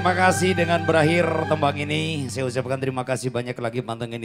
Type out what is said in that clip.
Terima kasih dengan berakhir tembang ini. Saya ucapkan terima kasih banyak lagi pantengin